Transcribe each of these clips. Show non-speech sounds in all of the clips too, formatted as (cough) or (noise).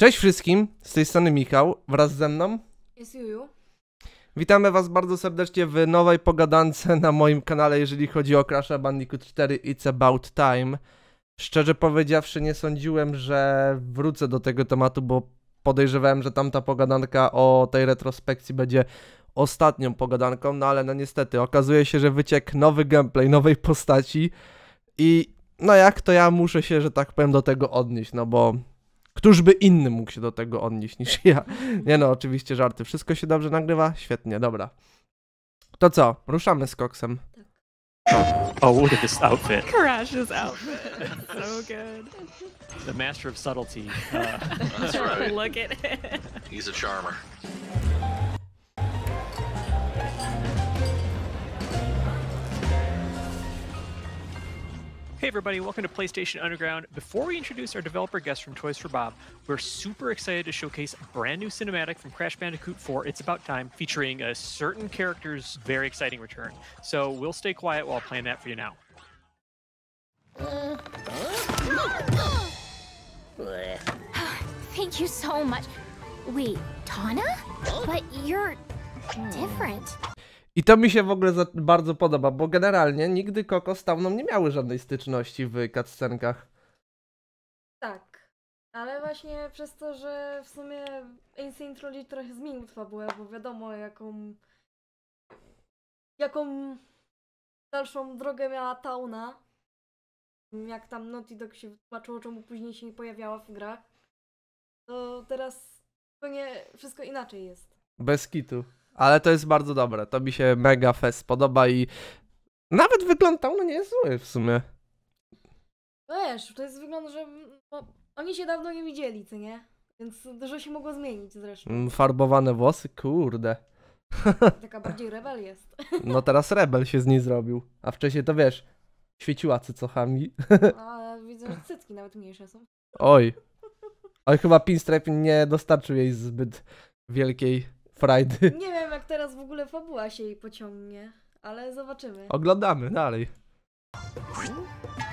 Cześć wszystkim, z tej strony Michał, wraz ze mną. Jest Juju. Witamy was bardzo serdecznie w nowej pogadance na moim kanale, jeżeli chodzi o Crash Bandicoot 4 It's About Time. Szczerze powiedziawszy, nie sądziłem, że wrócę do tego tematu, bo podejrzewałem, że tamta pogadanka o tej retrospekcji będzie ostatnią pogadanką, no ale no niestety, okazuje się, że wyciekł nowy gameplay, nowej postaci i no jak to ja muszę się, że tak powiem, do tego odnieść, no bo Któż by inny mógł się do tego odnieść niż ja? (laughs) Nie no, oczywiście żarty. Wszystko się dobrze nagrywa? Świetnie, dobra. To co? Ruszamy z koksem. Oh, look at this outfit. Crash's outfit. so good. The master of subtlety. Uh, That's right. Look at it. He's a charmer. Everybody, welcome to PlayStation Underground. Before we introduce our developer guest from Toys for Bob, we're super excited to showcase a brand new cinematic from Crash Bandicoot 4 It's About Time, featuring a certain character's very exciting return. So we'll stay quiet while playing that for you now. (sighs) Thank you so much. Wait, Tana? But you're different. I to mi się w ogóle za bardzo podoba, bo generalnie nigdy Koko z Tauną nie miały żadnej styczności w cutscenkach. Tak. Ale właśnie przez to, że w sumie Insane Trilogy trochę zmienił fabułę, bo wiadomo jaką jaką dalszą drogę miała Tauna. Jak tam Naughty Dog się wytłumaczyło, czemu później się nie pojawiała w grach. To teraz zupełnie wszystko inaczej jest. Bez kitu. Ale to jest bardzo dobre. To mi się mega fest podoba i nawet wygląd Tauna nie jest zły w sumie. No wiesz, to jest wygląd, że no, oni się dawno nie widzieli, co nie? Więc dużo się mogło zmienić zresztą. Mm, Farbowane włosy, kurde. (laughs) Taka bardziej rebel jest. No teraz Rebel się z niej zrobił. A wcześniej to wiesz, świeciła cycochami. (laughs) A widzę, że cycki nawet mniejsze są. Oj. Oj, chyba Pinstripe nie dostarczył jej zbyt wielkiej frajdy. (laughs) Nie wiem, jak teraz w ogóle fabuła się jej pociągnie, ale zobaczymy. Oglądamy dalej.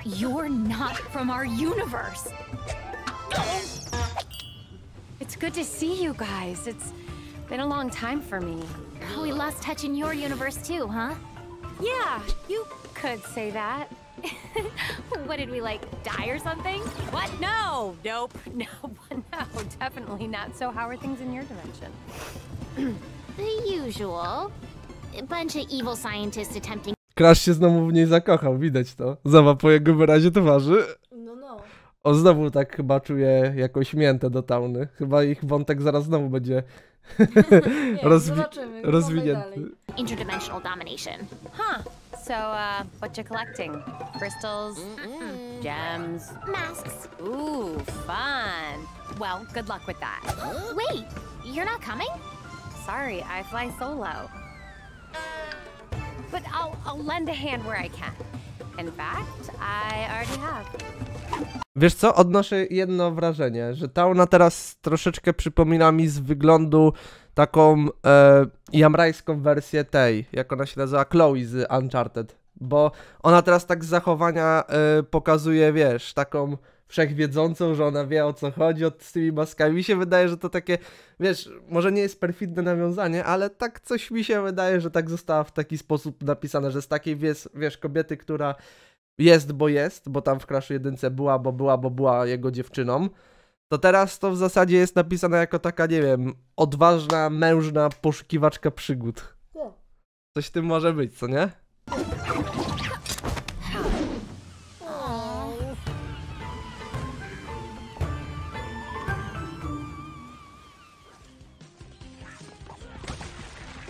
You're not from our universe. It's good to see you guys. It's been a long time for me. Oh, we lost touch in your universe too, huh? Yeah, you could say that. (laughs) what did we like die or something? What? No, nope, (laughs) no, no, definitely not. So, how are things in your dimension? (clears throat) The usual. A bunch of evil scientists attempting Crash się znowu w niej zakochał, widać to. Zobacz po jego wyrazie twarzy. No, no. On znowu tak chyba czuje jakąś miętę do Tauny. Chyba ich wątek zaraz znowu będzie (laughs) Nie, Rozwi- rozwinięty. interdimensional domination. Huh. So, uh, what you collecting? Crystals? Gems? Masks. Ooh, fun. Well, good luck with that. Wait, you're not coming? Sorry, I fly solo. But I'll, I'll lend a hand where I can. In fact, I already have. Wiesz co, odnoszę jedno wrażenie, że Tauna teraz troszeczkę przypomina mi z wyglądu taką e, jamrajską wersję tej, jak ona się nazywa, Chloe z Uncharted. Bo ona teraz tak z zachowania e, pokazuje, wiesz, taką wszechwiedzącą, że ona wie o co chodzi od, z tymi maskami. Mi się wydaje, że to takie, wiesz, może nie jest perfidne nawiązanie, ale tak coś mi się wydaje, że tak została w taki sposób napisane, że z takiej, wiesz, wiesz kobiety, która jest, bo jest, bo tam w Crashu jedynce była, bo była, bo była jego dziewczyną, to teraz to w zasadzie jest napisane jako taka, nie wiem, odważna, mężna poszukiwaczka przygód. No. Coś w tym może być, co nie? (laughs)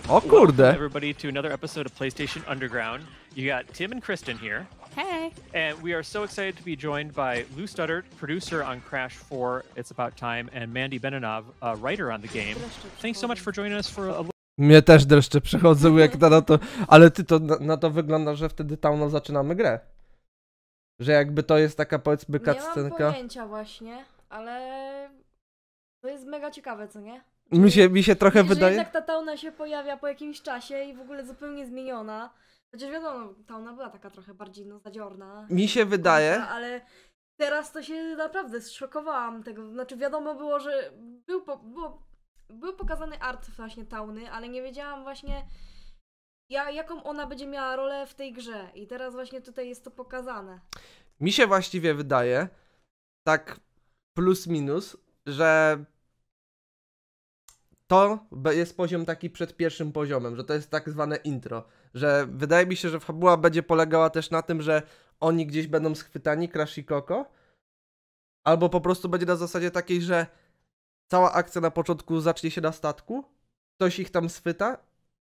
O welcome, kurde! everybody, to another episode of PlayStation Underground. You got Tim and Kristen here, Hey. and we are so excited to be joined by Lou Studdert, producer on Crash 4 It's About Time, and Mandy Benanov, a writer on the game. Thanks so much for joining us for a little Mnie też dreszcze przychodzą, jak na to. Ale ty to na, na to wygląda, że wtedy Tauno zaczynamy grę. Że jakby to jest taka powiedzmy Nie mam cutscenka. pojęcia właśnie, ale to jest mega ciekawe, co nie? Mi się, mi się trochę że wydaje. jednak ta Tauna się pojawia po jakimś czasie i w ogóle zupełnie zmieniona. Chociaż wiadomo, Tauna była taka trochę bardziej no, zadziorna. Mi się wydaje. Ale teraz to się naprawdę zszokowałam tego. Znaczy wiadomo było, że był, po, było, był pokazany art właśnie Tauny, ale nie wiedziałam właśnie ja, jaką ona będzie miała rolę w tej grze. I teraz właśnie tutaj jest to pokazane. Mi się właściwie wydaje, tak plus minus, że to jest poziom taki przed pierwszym poziomem, że to jest tak zwane intro, że wydaje mi się, że fabuła będzie polegała też na tym, że oni gdzieś będą schwytani, Crash i albo po prostu będzie na zasadzie takiej, że cała akcja na początku zacznie się na statku, ktoś ich tam schwyta,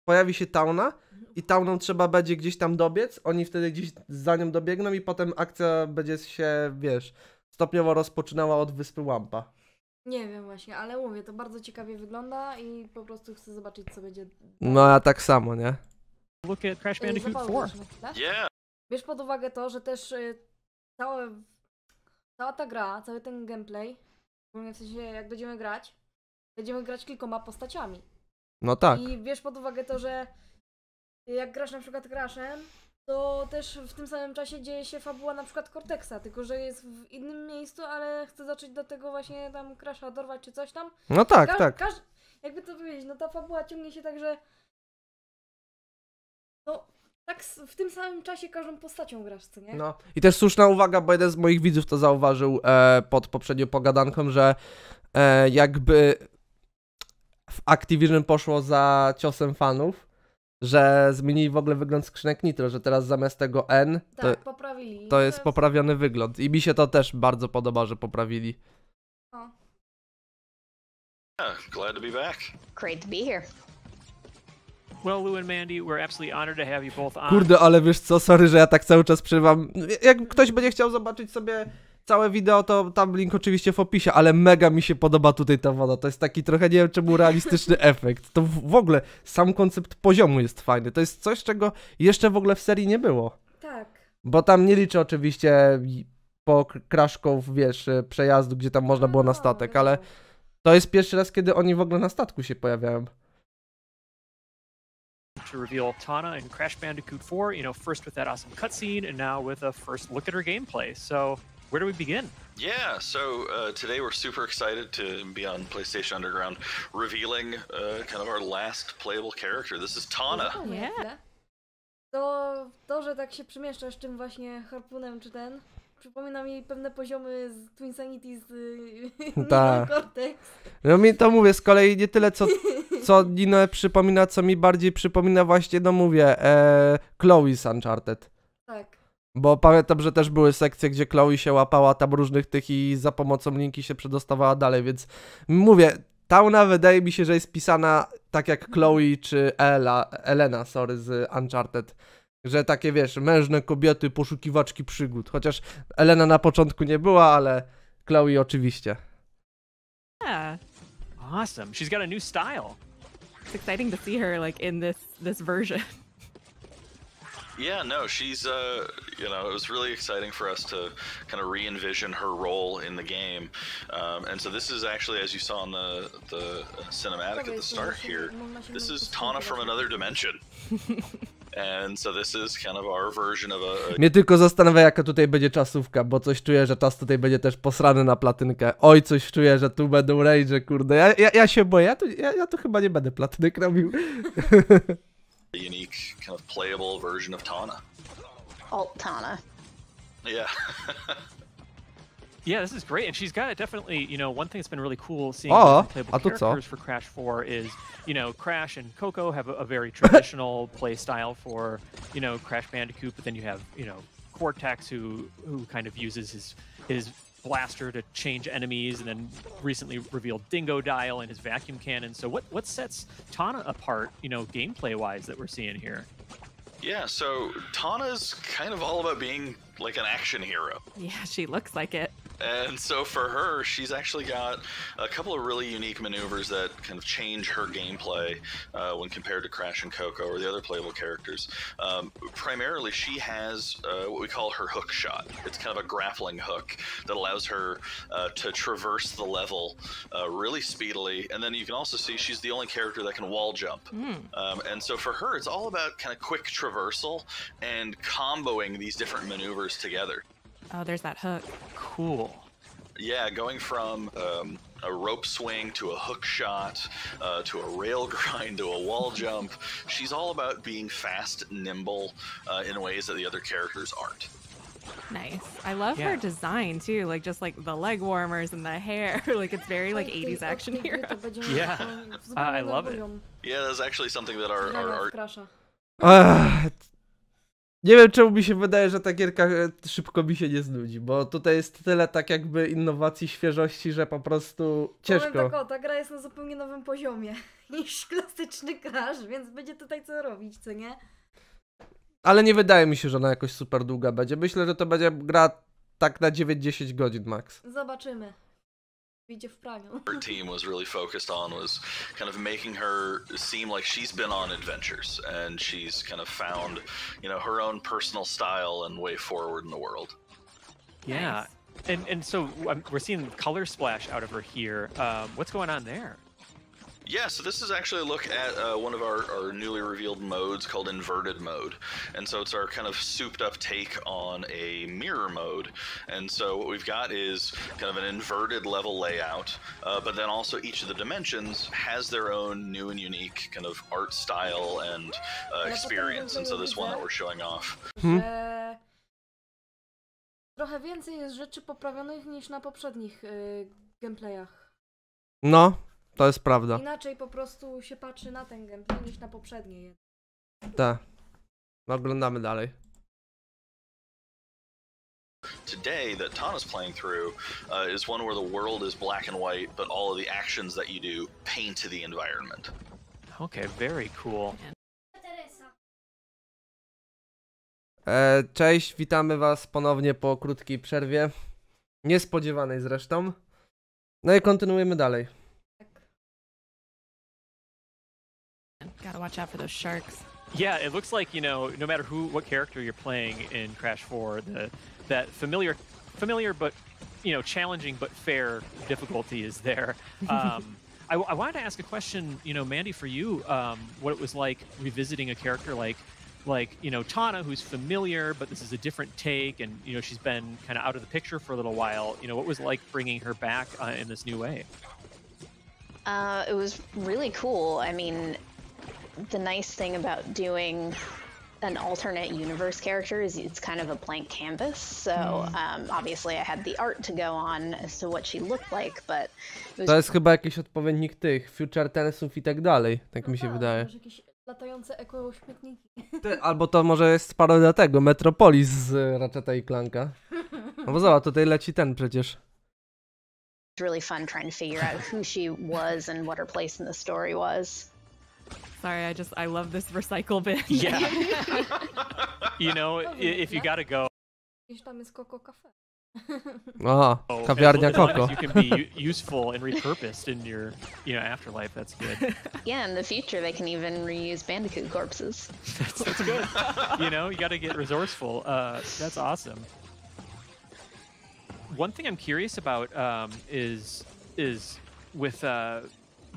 pojawi się Tauna i Tauną trzeba będzie gdzieś tam dobiec, oni wtedy gdzieś za nią dobiegną i potem akcja będzie się, wiesz, stopniowo rozpoczynała od wyspy Wampa. Nie wiem właśnie, ale mówię, to bardzo ciekawie wygląda i po prostu chcę zobaczyć, co będzie. No ja tak samo, nie? Look at Crash Bandicoot zapauzuj 4. na chwilę. Yeah. Bierz pod uwagę to, że też y, całe, cała ta gra, cały ten gameplay, w sensie jak będziemy grać, będziemy grać kilkoma postaciami. No tak. I bierz pod uwagę to, że jak grasz na przykład Crashem, to też w tym samym czasie dzieje się fabuła na przykład Cortexa, tylko że jest w innym miejscu, ale chcę zacząć do tego właśnie tam Crasha dorwać czy coś tam. No tak, Każ- tak. Każ, jakby to powiedzieć, no ta fabuła ciągnie się tak, że no tak w tym samym czasie każdą postacią grasz, co nie? No. I też słuszna uwaga, bo jeden z moich widzów to zauważył e, pod poprzednią pogadanką, że e, jakby w Activision poszło za ciosem fanów, że zmienili w ogóle wygląd skrzynek Nitro, że teraz zamiast tego N to, tak, poprawili. to jest Teraz- poprawiony wygląd. I mi się to też bardzo podoba, że poprawili. Yeah, glad to be back. Great to be here. Well, Lou and Mandy, we're absolutely honored to have you both on. Kurde, ale wiesz co, sorry, że ja tak cały czas przerywam. Jak ktoś będzie chciał zobaczyć sobie całe wideo, to tam link oczywiście w opisie, ale mega mi się podoba tutaj ta woda. To jest taki trochę, nie wiem czemu, realistyczny (laughs) efekt. To w ogóle sam koncept poziomu jest fajny. To jest coś, czego jeszcze w ogóle w serii nie było. Tak. Bo tam nie liczę oczywiście po kraszków, wiesz, e, przejazdu, gdzie tam można było na No, statek, ale to jest pierwszy raz, kiedy oni w ogóle na statku się pojawiają. to reveal Tana and Crash Bandicoot 4, you know, first with that awesome cutscene and now with a first look at her gameplay. So, where do we begin? Yeah, so uh, today we're super excited to be on PlayStation Underground, revealing uh, kind of our last playable character. This is Tana. Zapomnę Yeah. chwilę. To, to, że tak się przemieszczasz tym właśnie harpunem czy ten, przypomina mi pewne poziomy z Twin Sanity z (laughs) Tak. Cortex. No mi to mówię, z kolei nie tyle co, co Nino przypomina, co mi bardziej przypomina właśnie, no mówię, e, Chloe z Uncharted. Tak. Bo pamiętam, że też były sekcje, gdzie Chloe się łapała tam różnych tych i za pomocą linki się przedostawała dalej, więc mówię, Tauna wydaje mi się, że jest pisana tak jak Chloe czy Ela, Elena, sorry, z Uncharted. Że takie, wiesz, mężne kobiety, poszukiwaczki przygód. Chociaż Elena na początku nie była, ale Chloe oczywiście. Yeah, Awesome. She's got a new style. it's exciting to see her like in this this version. Yeah, no, she's uh, you know, it was really exciting for us to kind of re-envision her role in the game, um, and so this is actually, as you saw in the the cinematic at the start here, this is Tana from another dimension, (laughs) and so this is kind of our version of a, a Mnie tylko zastanawia, jaka tutaj będzie czasówka, bo coś czuję, że czas tutaj będzie też posrany na platynkę. Oj, coś czuję, że tu będą rage, kurde. Ja, ja, ja się boję, ja tu, ja, ja tu chyba nie będę platynek robił. (laughs) unique kind of playable version of Tana. Alt Tana. Yeah. Yeah, this is great, and she's got it definitely. You know, one thing that's been really cool seeing O, playable tu co? characters for Crash 4 is, you know, Crash and Coco have a, a very (laughs) traditional play style for, you know, Crash Bandicoot, but then you have, you know, Cortex who who kind of uses his his blaster to change enemies, and then recently revealed Dingo Dial and his vacuum cannon. So what what sets Tana apart, you know, gameplay wise that we're seeing here? Yeah, so Tana's kind of all about being like an action hero. yeah, she looks like it. And so for her, she's actually got a couple of really unique maneuvers that kind of change her gameplay uh, when compared to Crash and Coco or the other playable characters. Um, primarily, she has uh, what we call her hook shot. It's kind of a grappling hook that allows her uh, to traverse the level uh, really speedily. And then you can also see she's the only character that can wall jump. Um, and so for her, it's all about kind of quick traversal and comboing these different maneuvers together. Oh, there's that hook. Cool. Yeah, going from um, a rope swing to a hook shot uh, to a rail (laughs) grind to a wall jump. She's all about being fast, nimble uh, in ways that the other characters aren't. Nice. I love Yeah. her design too, like just like the leg warmers and the hair. (laughs) like it's very like 80s action od tej gry hero. Yeah. to I love it. Yeah, that's actually something that our, our, grania our w Crasha. Ech, nie wiem czemu mi się wydaje, że ta gierka e, szybko mi się nie znudzi, bo tutaj jest tyle tak jakby innowacji, świeżości, że po prostu Powiem ciężko. tak, o, ta gra jest na zupełnie nowym poziomie (laughs) niż klasyczny Crash, więc będzie tutaj co robić, co nie? Ale nie wydaje mi się, że ona jakoś super długa będzie. Myślę, że to będzie gra tak na 9-10 godzin max. Zobaczymy. Wyjdzie w praniu. her team was really focused on was kind of making her seem like she's been on adventures and she's kind of found, you know, her own personal style and way forward in the world. Yeah. And and so um, we're seeing color splash out of her here. Um, what's going on there? Yeah, so this is actually a look at uh, one of our, our newly revealed modes called inverted mode. And so it's our kind of souped up take on a mirror mode. And so what we've got is kind of an inverted level layout, uh, but then also each of the dimensions has their own new and unique kind of art style and uh, experience. And so this one that we're showing off Hmm? Trochę więcej jest rzeczy poprawionych niż na poprzednich gameplayach. No, to jest prawda. Inaczej po prostu się patrzy na ten gameplay niż na poprzednie. Tak. Oglądamy dalej. today that Tana's playing through uh, is one where the world is black and white, but all of the actions that you do paint the environment. Okay, very cool. E, cześć, witamy was ponownie po krótkiej przerwie. Niespodziewanej zresztą. No i kontynuujemy dalej. Gotta watch out for those sharks. Yeah, it looks like you know, no matter who, what character you're playing in Crash 4, the that familiar, familiar but you know, challenging but fair difficulty is there. (laughs) Um, I, I wanted to ask a question, you know, Mandy, for you, um, what it was like revisiting a character like, like you know, Tana, who's familiar, but this is a different take, and you know, she's been kind of out of the picture for a little while. You know, what was it like bringing her back uh, in this new way? Uh, it was really cool. I mean, the nice thing about doing an alternate universe character is it's kind of a blank canvas. So um, obviously, I had the art to go on as to what she looked like, but it was To jest chyba jakiś odpowiednik tych Future Tensów i tak dalej, tak mi się tak, wydaje. Może jakieś latające eko-śmietniki. Ty, albo to może jest parodia tego, Metropolis z Ratcheta i Clanka. (laughs) No bo zobacz, tutaj leci ten przecież. really fun trying to figure out who she was and what her place in the story was. Sorry, I just I love this recycle bin. (laughs) Yeah. (laughs) you know, i- if you got to go. Gdzieś tam jest Coco (laughs) Oh, kawiarnia as long as You can be u- useful and repurposed in your, you know, afterlife. That's good. Yeah, in the future, they can even reuse Bandicoot corpses. That's, that's good. you know, you got to get resourceful. Uh, that's awesome. One thing I'm curious about um, is is with uh,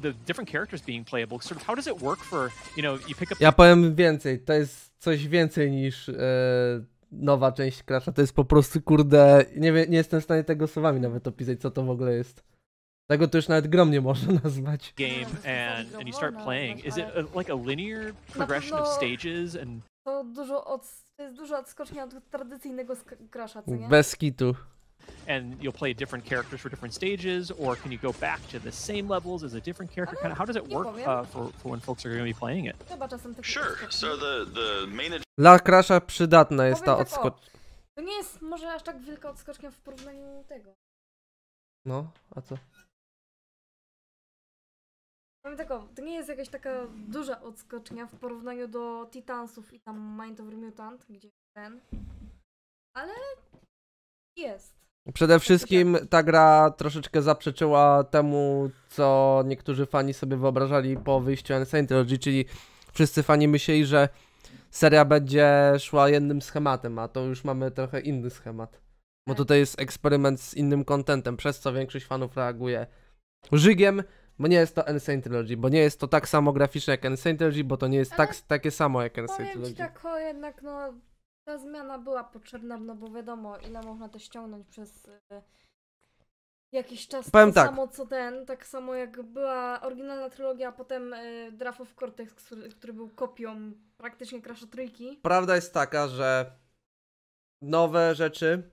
the different characters being playable. Sort of, how does it work for you know you pick up Ja powiem więcej, to jest coś więcej niż e, nowa część Crasha, to jest po prostu, kurde, nie, wie, nie jestem w stanie tego słowami nawet opisać, co to w ogóle jest. Tego to już nawet grom nie można (laughs) nazwać. game it's and and you start playing? Is it a, like a linear progression of stages and To dużo od, to jest dużo odskocznia od tradycyjnego Crasha, co nie? Bez kitu. And you'll play different characters for different stages, or can you go back to the same levels as a different character? Kind of how does it work uh, for, for when folks are going to be playing it? Sure. So the the main Dla Crasha przydatna jest ta Powiem tak, o, odskocz... To nie jest może aż tak wielka odskocznia w porównaniu tego. No, a co? Powiem tak, o, to nie jest jakaś taka duża odskocznia w porównaniu do Titansów i tam Mind over Mutant, gdzie ten. Ale jest. Przede wszystkim ta gra troszeczkę zaprzeczyła temu, co niektórzy fani sobie wyobrażali po wyjściu Insane Trilogy, czyli wszyscy fani myśleli, że seria będzie szła jednym schematem, a to już mamy trochę inny schemat. Bo Tak. tutaj jest eksperyment z innym kontentem, przez co większość fanów reaguje żygiem, bo nie jest to Insane Trilogy, bo nie jest to tak samo graficzne jak Insane Trilogy, bo to nie jest Ale tak, takie samo jak Insane Powiem ci Trilogy. tak, o jednak no ta zmiana była potrzebna, no bo wiadomo, ile można to ściągnąć przez e, jakiś czas. Powiem to tak. samo co ten, tak samo jak była oryginalna trylogia, a potem e, Draft of Cortex, który, który był kopią praktycznie Crasha trójki. Prawda jest taka, że nowe rzeczy,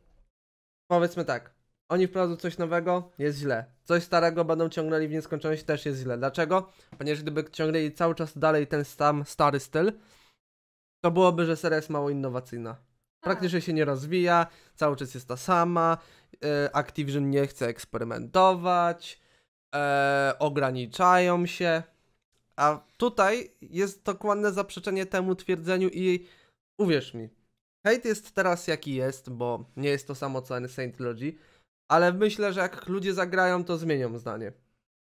powiedzmy tak, oni wprowadzą coś nowego, jest źle. Coś starego będą ciągnęli w nieskończoność, też jest źle. Dlaczego? Ponieważ gdyby ciągnęli cały czas dalej ten sam stary styl, to byłoby, że seria jest mało innowacyjna. Praktycznie się nie rozwija, cały czas jest ta sama, e, Activision nie chce eksperymentować, e, ograniczają się, a tutaj jest dokładne zaprzeczenie temu twierdzeniu i uwierz mi, hejt jest teraz jaki jest, bo nie jest to samo co Insane Trilogy, ale myślę, że jak ludzie zagrają, to zmienią zdanie.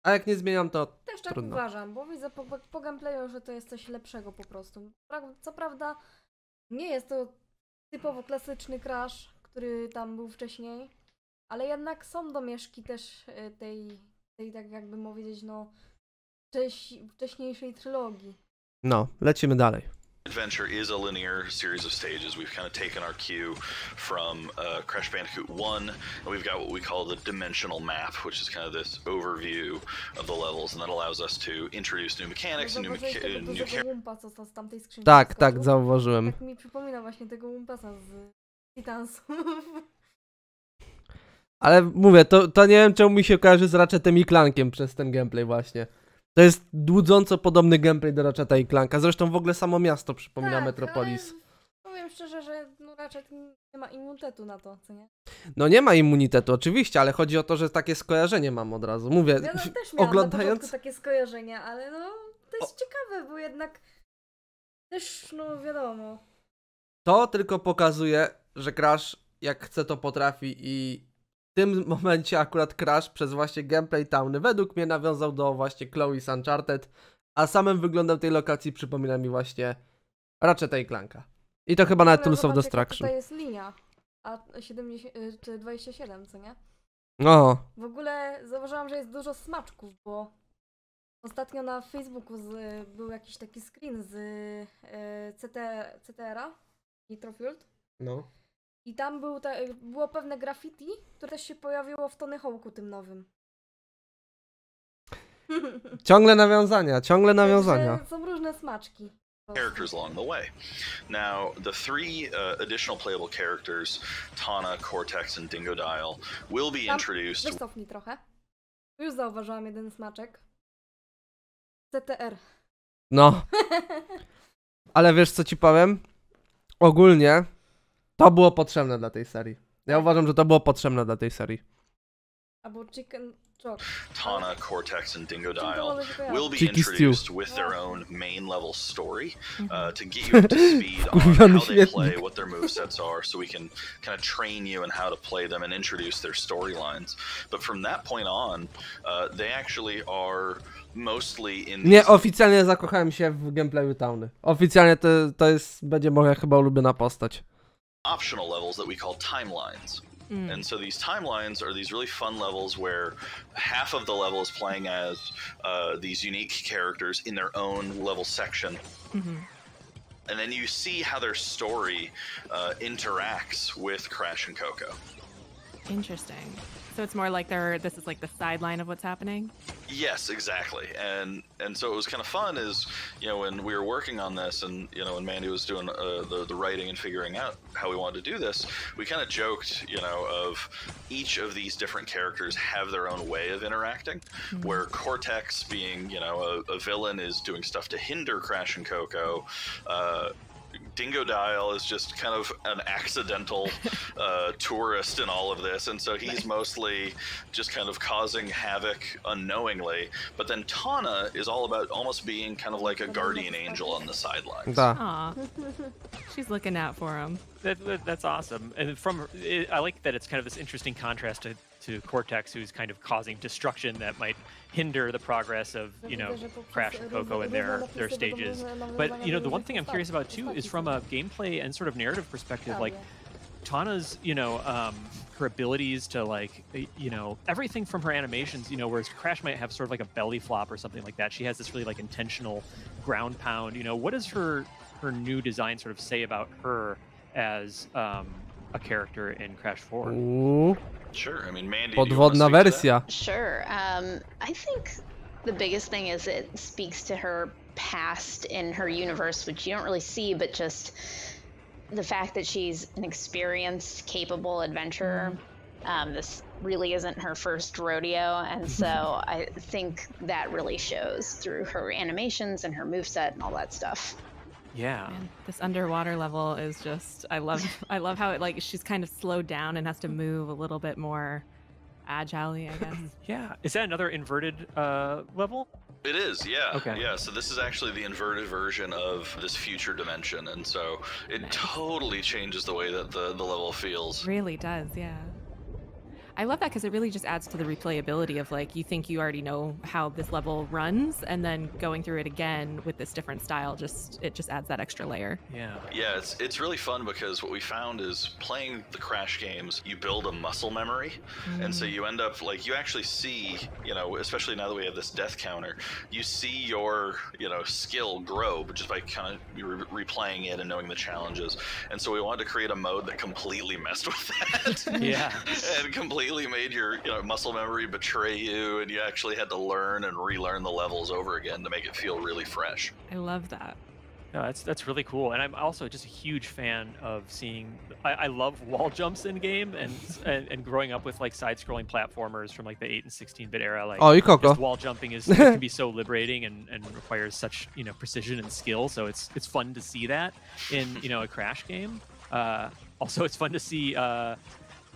A jak nie zmienią, to Też tak Trudno. uważam, bo widzę po, po, gameplayu, że to jest coś lepszego po prostu. Co prawda nie jest to typowo klasyczny Crash, który tam był wcześniej, ale jednak są domieszki też e, tej, tej tak jakby powiedzieć, no wcześ, wcześniejszej trylogii. no, lecimy dalej. Adventure is a linear series of stages. We've kind of taken our cue from uh, Crash Bandicoot 1, and we've got what we call the dimensional map, which is kind of this overview of the levels, and that allows us to introduce new mechanics and new, mecha- new characters. łumpa, co z tamtej skrzynki Tak, tak, zauważyłem. Tak mi przypomina właśnie tego łumpasa z Titansów. Ale mówię, to, to nie wiem czemu mi się kojarzy z Ratchetem i Clankiem przez ten gameplay właśnie. To jest łudząco podobny gameplay do Ratcheta i Clanka. Zresztą w ogóle samo miasto przypomina tak, Metropolis. Powiem szczerze, że no raczej nie ma immunitetu na to, co nie? No nie ma immunitetu oczywiście, ale chodzi o to, że takie skojarzenie mam od razu. Mówię, Ja no, też (laughs) miałam oglądając... na takie skojarzenia, ale no to jest ciekawe, bo jednak też, no wiadomo. To tylko pokazuje, że Crash jak chce to potrafi i w tym momencie akurat Crash przez właśnie gameplay Towny według mnie nawiązał do właśnie Chloe z Uncharted, a samym wyglądem tej lokacji przypomina mi właśnie Ratcheta i Clanka. I to chyba na Tools of Destruction. Tutaj jest linia, a 70, y, czy 27, co nie? O, W ogóle zauważyłam, że jest dużo smaczków, bo ostatnio na Facebooku z, był jakiś taki screen z y, CT, CTR-a, Nitrofield. no. I tam był te, było pewne graffiti, które też się pojawiło w Tony Hawk'u tym nowym. (laughs) Ciągle nawiązania, ciągle nawiązania. Są różne smaczki. characters along the way. Now, the three uh, additional playable characters, Tana, Cortex, and Dingo Dial, will be Tam- introduced. Weź cofnij trochę. Już zauważyłam jeden smaczek. CTR. No, (laughs) ale wiesz co ci powiem? Ogólnie to było potrzebne dla tej serii. Ja uważam, że to było potrzebne dla tej serii. Albo Chicken Chop. Tana, Cortex, and Dingo Dial will be introduced with their Yeah. own main level story Mhm. uh, to get you up to speed on how they play, what their movesets are, so we can kind of train you in how to play them and introduce their storylines. But from that point on, uh, they actually are mostly in Nie, oficjalnie zakochałem się w gameplayu Towny. Oficjalnie to, to jest, będzie moja chyba ulubiona postać. Optional levels that we call timelines. Mm. And so these timelines are these really fun levels where half of the level is playing as uh, these unique characters in their own level section. Mhm. And then you see how their story uh, interacts with Crash and Coco. Interesting. So it's more like they're this is like the sideline of what's happening. Yes, exactly. And and so it was kind of fun is you know when we were working on this and you know when Mandy was doing uh, the the writing and figuring out how we wanted to do this, we kind of joked you know of each of these different characters have their own way of interacting. Where Cortex, being you know a, a villain, is doing stuff to hinder Crash and Coco. Uh, Dingo Dial is just kind of an accidental (laughs) uh, tourist in all of this, and so he's mostly just kind of causing havoc unknowingly. But then Tana is all about almost being kind of like a guardian angel on the sidelines. Da. Aw. (laughs) She's looking out for him. That, that, that's awesome. And from it, I like that it's kind of this interesting contrast to, to Cortex, who's kind of causing destruction that might hinder the progress of you know Crash and Coco and their their stages. But you know the one thing I'm curious about too is from a gameplay and sort of narrative perspective, like Tana's, you know, um, her abilities to like, you know, everything from her animations, you know, whereas Crash might have sort of like a belly flop or something like that. She has this really like intentional ground pound. You know, what does her her new design sort of say about her as um, a character in Crash 4. Sure. I mean, Mandy. do you podwodna speak to that? wersja. Sure. Um, I think the biggest thing is it speaks to her past in her universe, which you don't really see, but just the fact that she's an experienced, capable adventurer. Um, this really isn't her first rodeo, and so I think that really shows through her animations and her moveset and all that stuff. Yeah. Man, this underwater level is just I love (laughs) I love how it like she's kind of slowed down and has to move a little bit more agilely, I guess. (clears throat) Yeah. Is that another inverted uh, level? It is, yeah. Okay. Yeah, so this is actually the inverted version of this future dimension, and so it Nice. totally changes the way that the, the level feels. really does, yeah. I love that because it really just adds to the replayability of like you think you already know how this level runs, and then going through it again with this different style just it just adds that extra layer. Yeah. Yeah, it's it's really fun because what we found is playing the Crash games, you build a muscle memory, and so mm. you end up like you actually see, you know, especially now that we have this death counter, you see your you know skill grow just by kind of re- replaying it and knowing the challenges. And so we wanted to create a mode that completely messed with that. (laughs) Yeah. (laughs) and completely made your you know muscle memory betray you, and you actually had to learn and relearn the levels over again to make it feel really fresh. I love that. No, that's that's really cool, and I'm also just a huge fan of seeing. I, I love wall jumps in game, and, (laughs) and and growing up with like side-scrolling platformers from like the 8 and 16-bit era. Like O i Koko. just wall jumping is it can be so (laughs) liberating and, and requires such you know precision and skill. So it's it's fun to see that in you know a crash game. Uh, also, it's fun to see uh,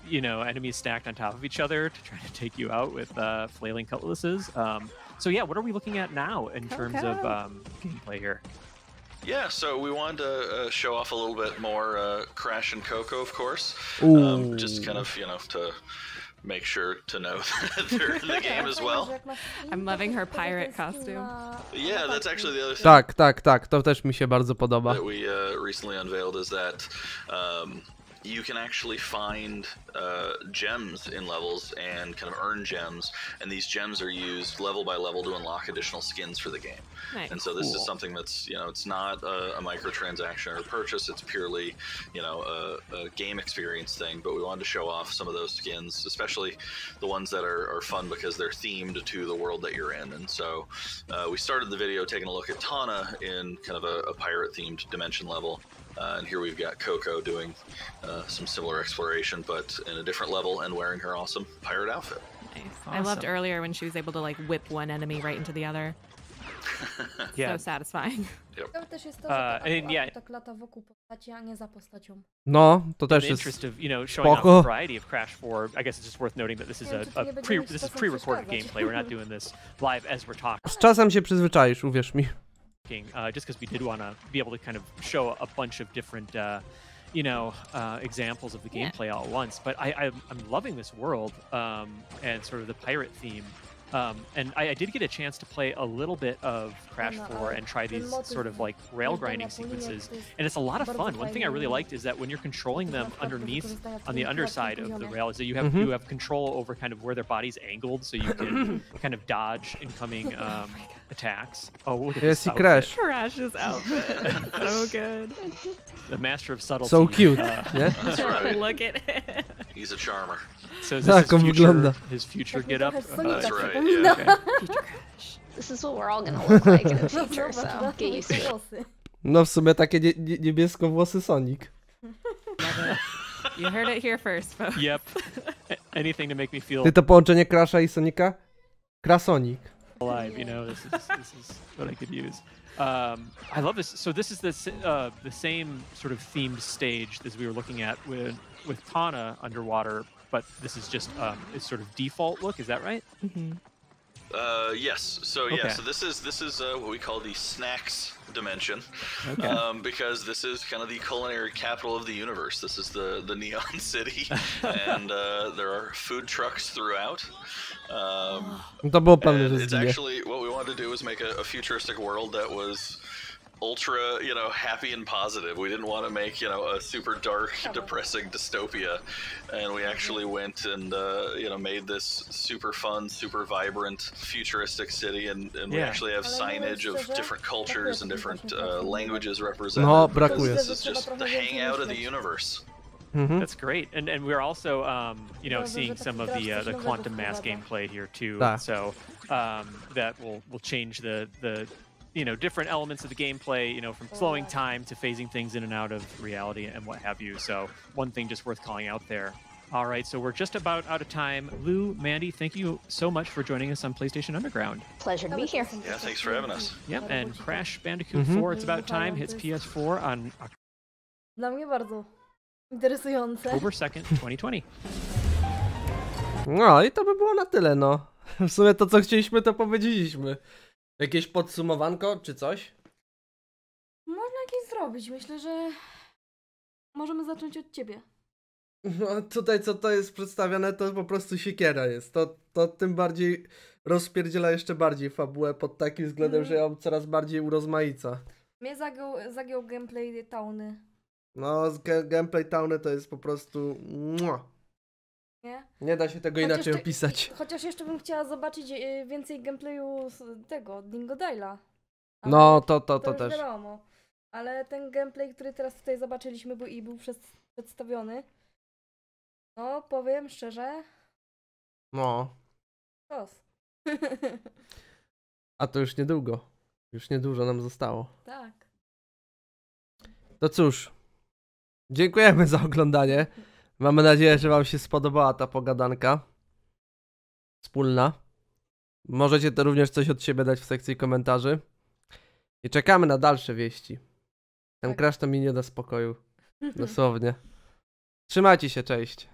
you know enemies stacked on top of each other to try to take you out with uh, flailing cutlasses. Um, so yeah, what are we looking at now in terms of Coco. um, gameplay here? Yeah, so we wanted to uh, show off a little bit more uh, Crash and Coco, of course. Um, just kind of, you know, to make sure to know (laughs) that they're in the game as well. I'm loving her pirate costume. Yeah, that's actually the other thing Tak, tak, tak, to też mi się bardzo podoba. that we uh, recently unveiled is that um, you can actually find uh, gems in levels and kind of earn gems, and these gems are used level by level to unlock additional skins for the game. Nice. And so this Cool. is something that's you know it's not a, a microtransaction or purchase. It's purely you know a, a game experience thing. But we wanted to show off some of those skins, especially the ones that are, are fun because they're themed to the world that you're in. And so uh, we started the video taking a look at Tana in kind of a, a pirate themed dimension level. Uh, and here we've got Coco doing uh, some similar exploration, but in a different level and wearing her awesome pirate outfit. Nice. I loved earlier when she was able to like whip one enemy right into the other. (laughs) Yeah. So satisfying. (laughs) Ciekawe też jest to, Uh, and yeah. tak lata wokół postaci, a nie za postacią. No, to in też the jest... interest of you know showing off spoko. a variety of Crash 4, I guess it's just worth noting that this is a, wiem, czy to a pre this is pre-recorded gameplay. We're not doing this live as we're talking. Z czasem się przyzwyczaisz, uwierz mi. Uh, just because we did want to be able to kind of show a bunch of different, uh, you know, uh, examples of the Yeah. gameplay all at once. But I, I, I'm loving this world um, and sort of the pirate theme. Um, and I, I did get a chance to play a little bit of Crash 4 and try these sort of like rail grinding sequences. And it's a lot of fun. One thing I really liked is that when you're controlling them na przykład do underneath on the underside of the rail is that you have Mhm. you have control over kind of where their body's angled, so you can (coughs) kind of dodge incoming (laughs) um, attacks. Oh, look at Jest this i outfit. Crash. Crash's outfit. so good. The master of subtlety. So cute, Uh, nie? (laughs) right. Look at it. He's a charmer. so is this his future, his future Tak get up? trochę Sonika That's right, przypomina. okay. (laughs) Future Crash. This is what we're all gonna look like in the No (laughs) future, zobacz, so na get used to it. włosy. No w sumie takie nie, nie, niebiesko-włosy Sonic. Love it. You heard it here first, folks. Yep. Anything to make me feel Ty to połączenie Crasha i Sonika? Krasonic. Alive. You know, this is this is what I could use. Um, I love this. So this is the uh, the same sort of themed stage as we were looking at with with Tana underwater, but this is just um, its sort of default look. Is that right? Mhm. Uh, yes. So yeah. Okay. So this is this is uh, what we call the snacks dimension, Okay. um, because this is kind of the culinary capital of the universe. This is the the neon (laughs) city, and uh, there are food trucks throughout. Um, No to było pewne, and it's actually what we wanted to do was make a, a futuristic world that was ultra, you know, happy and positive. We didn't want to make, you know, a super dark, depressing dystopia, and we actually went and, uh, you know, made this super fun, super vibrant, futuristic city, and, and we actually have signage of different cultures and different uh, languages represented. No, because brakuje. This is just the hangout of the universe. Mhm. That's great, and and we're also um, you know seeing some of the uh, the quantum mass gameplay here too. Tak. So um, that will will change the the you know different elements of the gameplay. You know from slowing time to phasing things in and out of reality and what have you. So one thing just worth calling out there. All right, so we're just about out of time. Lou, Mandy, thank you so much for joining us on PlayStation Underground. Pleasure to be here. Yeah, thanks for having us. Yep, and Crash Bandicoot Mhm. 4, It's About Time hits PS4 on Dla mnie bardzo interesujące. October 2nd, 2020. No i to by było na tyle, no. W sumie to, co chcieliśmy, to powiedzieliśmy. Jakieś podsumowanko, czy coś? Można jakieś zrobić. Myślę, że możemy zacząć od ciebie. No tutaj co to jest przedstawiane, to po prostu siekiera jest. To, to tym bardziej rozpierdziela jeszcze bardziej fabułę pod takim względem, Mhm. że ją coraz bardziej urozmaica. Mnie zagiął, zagiął gameplay Tauny, No, gameplay Towny to jest po prostu... Mua. Nie? Nie da się tego Chociaż inaczej te- opisać. Chociaż jeszcze bym chciała zobaczyć e, więcej gameplayu z tego, Dingo Dyla. No, to, to, to, to też. wiadomo. Ale ten gameplay, który teraz tutaj zobaczyliśmy był, i był przed, przedstawiony, no powiem szczerze, No, tos. a to już niedługo. Już niedużo nam zostało. tak. To cóż, dziękujemy za oglądanie. Mamy nadzieję, że Wam się spodobała ta pogadanka wspólna. Możecie to również coś od siebie dać w sekcji komentarzy. I czekamy na dalsze wieści. Ten Tak. crash to mi nie da spokoju. (laughs) Dosłownie. Trzymajcie się, cześć.